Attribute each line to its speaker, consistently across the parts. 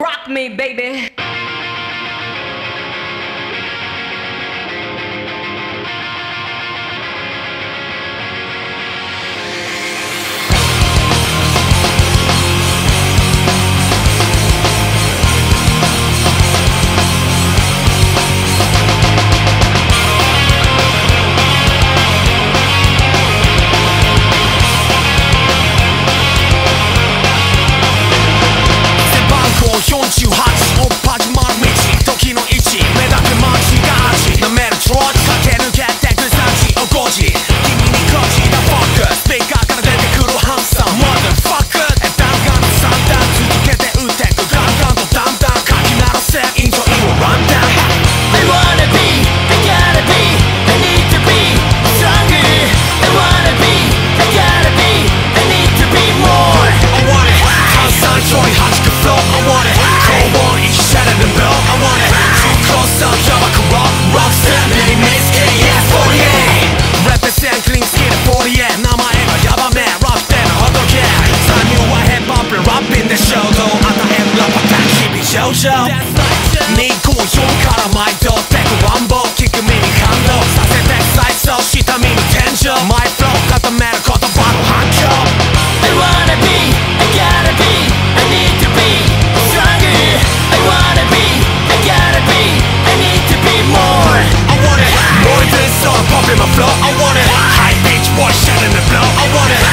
Speaker 1: Rock me, baby.
Speaker 2: じゃん日光評価から毎度テクワンボー聞く耳感動させて再生した耳天井マイフロー固める言葉の反響 I
Speaker 3: wanna be, I gotta be, I need to be stronger I wanna be, I gotta be, I need to be more I
Speaker 2: want it, more than so I'm popping my flow I want it, high pitch voice, shedding the flow. I want it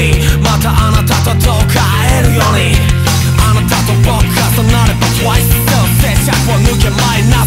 Speaker 2: に。またあなたと遠くか会えるように。あなたと僕重なれば Twice そう接着を抜けまいな。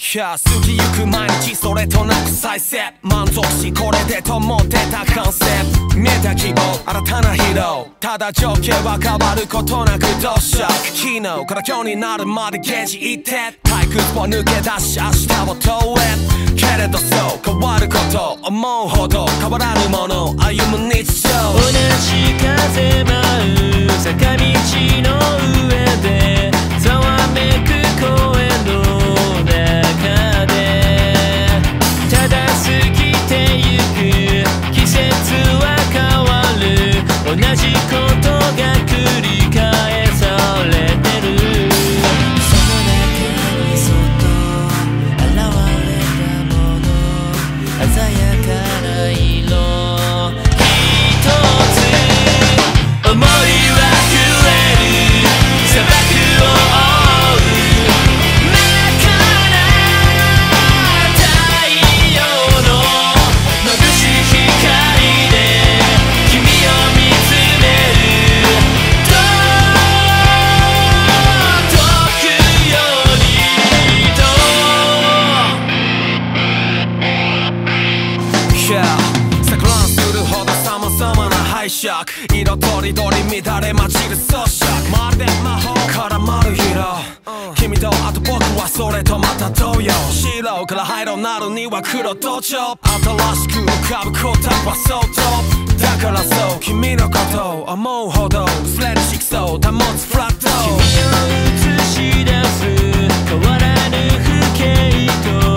Speaker 4: いや
Speaker 2: 過ぎゆく毎日それとなく再生満足しこれでと思ってた完成見えた希望新た
Speaker 4: な
Speaker 2: ヒーロー
Speaker 4: ただ条
Speaker 2: 件は変わる
Speaker 4: ことなくどうしよう昨
Speaker 2: 日から今日に
Speaker 4: なるまで
Speaker 2: ゲージいって退屈を抜け出し明日を問えけれどそう変わること思うほど変わらぬもの歩む日常
Speaker 3: 同じ風舞う坂道の上で
Speaker 2: 色色とりどり乱れ混じる装飾まるで魔法絡まる色君とあと僕はそれとまた同様。白から灰色なるには黒同調新しく浮かぶ答えは相当だからそう君のことを思うほど。スレッ色素保つフラット。
Speaker 3: 君を映し出す変わらぬ風景と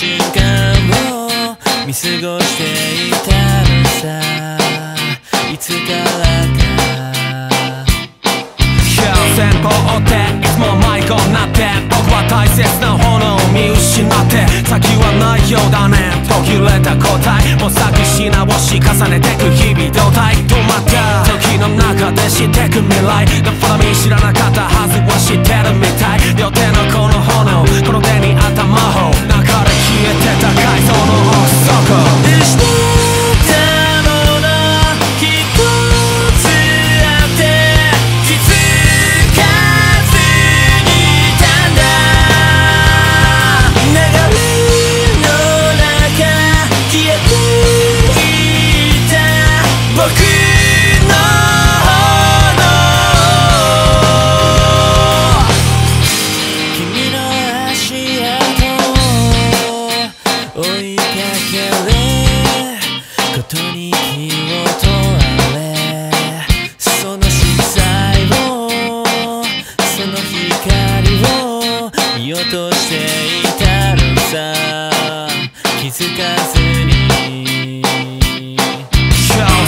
Speaker 3: 瞬間を見過ごしていたのさ。いつからか。
Speaker 2: 先方っていつも迷子になって僕は大切な炎を見失って。先はないようだね。途切れた答え模索し直し重ねてく日々動体止まった？時の中でしてく未来。がフォラミ知らなかったはずは知ってるみたい。両手のこの炎この手に頭を中で消えてた階層の奥
Speaker 3: 底づかずに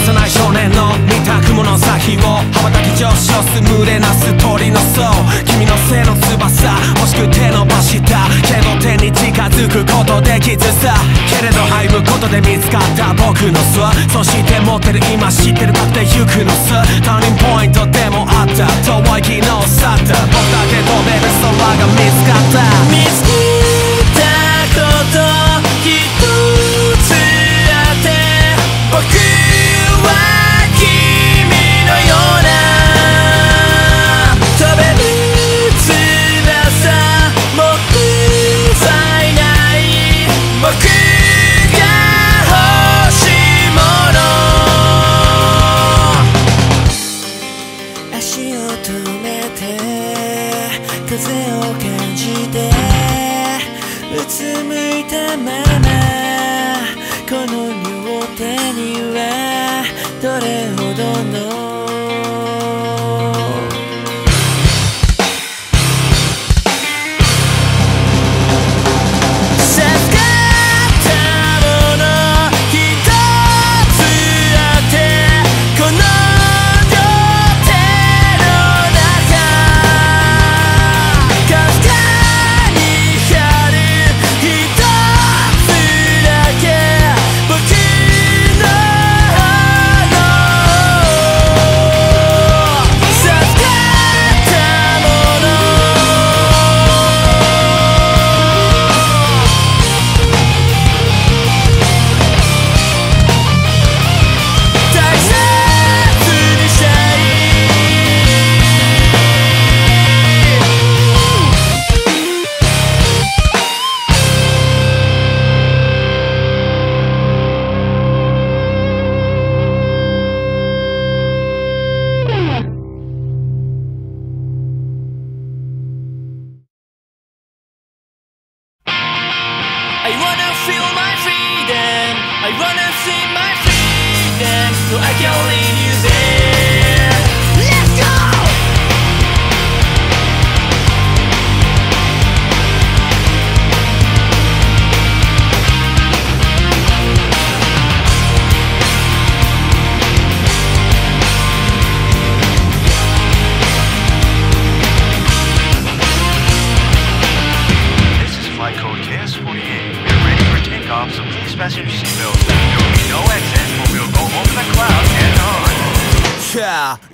Speaker 2: 幼い少年の見た雲の先を羽ばたき上昇す群れなす鳥の層君の背の翼欲しく手伸ばしたけど手に近づくことできずさけれど入ることで見つかった僕の巣そして持ってる今知ってる確定行くの巣ターニングポイントでもあった。遠い昨日去った僕だけ飛べる空が見つかった。
Speaker 3: 見つけたこと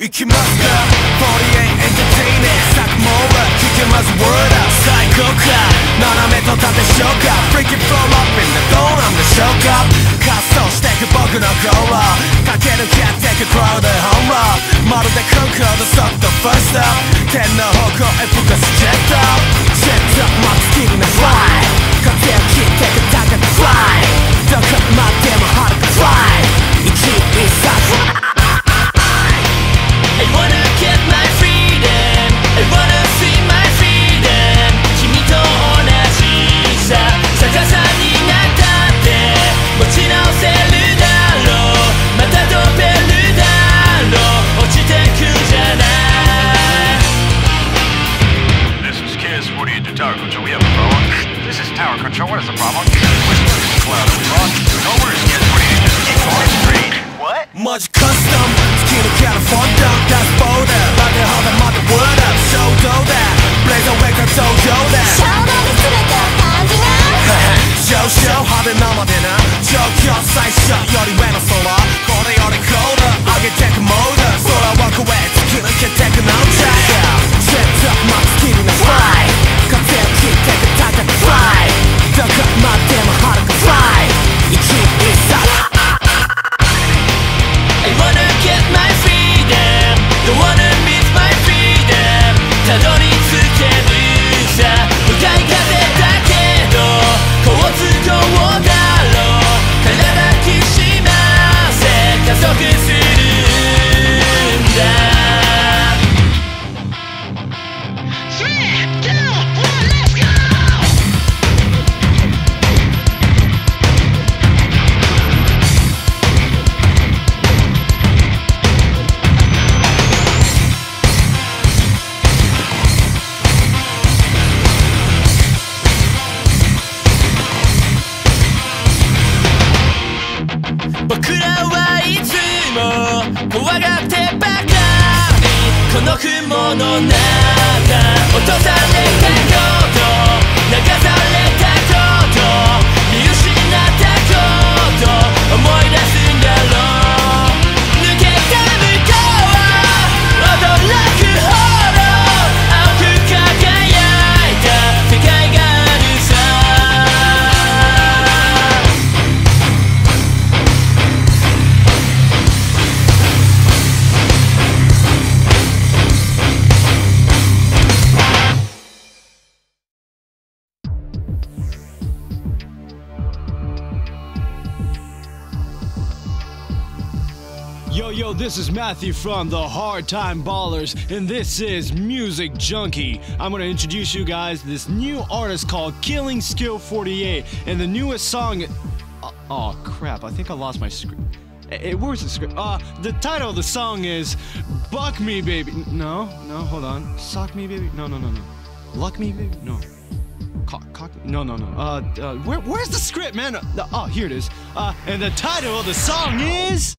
Speaker 2: さあ行きますか？48エンターテイメント作網は聞けます。Word up 最高か？斜めと縦消化。Freaking flow up in the どうなんでしょうか滑走してく僕のゴーラー駆け抜けてくクラウドホーム。ラーまるでコンクロードソフトファースト天の方向へ吹かす
Speaker 3: 怖がってばかりこの雲の中落とされたよ。
Speaker 5: Yo,
Speaker 6: yo,
Speaker 5: this
Speaker 6: is Matthew
Speaker 5: from the Hard Time Ballers, and
Speaker 6: this
Speaker 5: is Music
Speaker 6: Junkie.
Speaker 5: I'm gonna introduce you guys to this new artist called Killing Skill 48, and the newest song. Oh, oh, crap, I think I
Speaker 6: lost
Speaker 5: my script. Hey, where's
Speaker 6: the script?
Speaker 5: Uh, the title of the song is Buck Me Baby. No, no, hold on. Sock Me
Speaker 6: Baby?
Speaker 5: No, no,
Speaker 6: no,
Speaker 5: no. Luck Me Baby?
Speaker 6: No.
Speaker 5: Cock, cock, no, no, no. Uh, uh where, where's the script, man?
Speaker 6: Uh,
Speaker 5: oh, here it is. Uh, and the title of the
Speaker 6: song
Speaker 5: is.